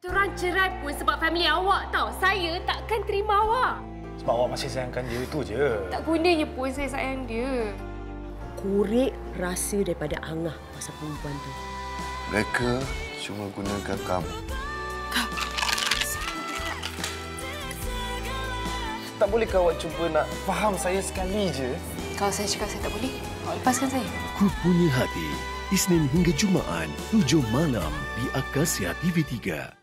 Tuan cerai pun sebab family awak tahu. Saya takkan terima awak. Sebab awak masih sayangkan dia itu je. Tak gunanya pun saya sayang dia. Korek rasa daripada angah pasal perempuan tu. Mereka cuma gunakan kamu. Kau. Tak boleh kau cuba nak faham saya sekali je. Kalau saya cakap saya tak boleh, awak lepaskan saya. Ku punya hati. Isnin hingga Jumaat, 7 malam di Akasia TV3.